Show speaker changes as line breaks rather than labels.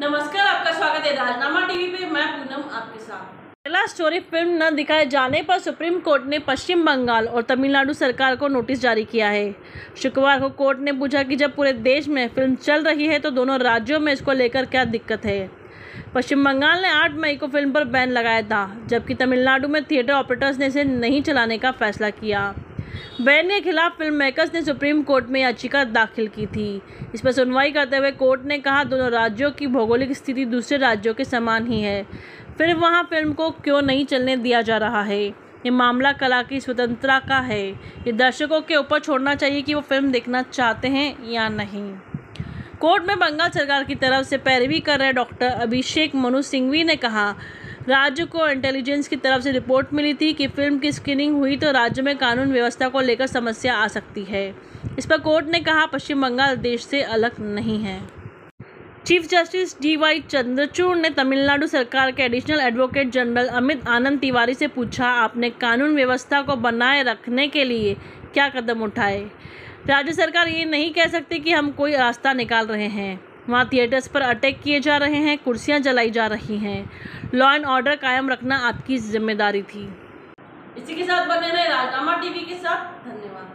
नमस्कार, आपका स्वागत है राजनामा टीवी पे। मैं पूनम, आपके साथ। अगला स्टोरी फ़िल्म न दिखाए जाने पर सुप्रीम कोर्ट ने पश्चिम बंगाल और तमिलनाडु सरकार को नोटिस जारी किया है। शुक्रवार को कोर्ट ने पूछा कि जब पूरे देश में फ़िल्म चल रही है तो दोनों राज्यों में इसको लेकर क्या दिक्कत है? पश्चिम बंगाल ने 8 मई को फ़िल्म पर बैन लगाया था, जबकि तमिलनाडु में थिएटर ऑपरेटर्स ने इसे नहीं चलाने का फैसला किया। बैन के खिलाफ फ़िल्म मेकर्स ने सुप्रीम कोर्ट में याचिका दाखिल की थी। इस पर सुनवाई करते हुए कोर्ट ने कहा, दोनों राज्यों की भौगोलिक स्थिति दूसरे राज्यों के समान ही है। फिर वहाँ फ़िल्म को क्यों नहीं चलने दिया जा रहा है? ये मामला कला की स्वतंत्रता का है। ये दर्शकों के ऊपर छोड़ना चाहिए कि वो फ़िल्म देखना चाहते हैं या नहीं। कोर्ट में बंगाल सरकार की तरफ़ से पैरवी कर रहे डॉक्टर अभिषेक मनु सिंघवी ने कहा राज्य को इंटेलिजेंस की तरफ़ से रिपोर्ट मिली थी कि फ़िल्म की स्क्रीनिंग हुई तो राज्य में कानून व्यवस्था को लेकर समस्या आ सकती है। इस पर कोर्ट ने कहा, पश्चिम बंगाल देश से अलग नहीं है। Chief Justice D Y Chandrachud ने तमिलनाडु सरकार के additional advocate general Amit Anand Tiwari से पूछा, आपने कानून व्यवस्था को बनाए रखने के लिए क्या कदम उठाए? राज्य सरकार ये नहीं कह सकती कि हम कोई रास्ता निकाल रहे हैं। वहाँ थिएटर्स पर अटैक किए जा रहे हैं, कुर्सियाँ जलाई जा रही हैं। लॉ एंड ऑर्डर कायम रखना आपकी ज़िम्मेदारी थी। इसी के साथ बने रहे राजनामा टीवी के साथ। धन्यवाद।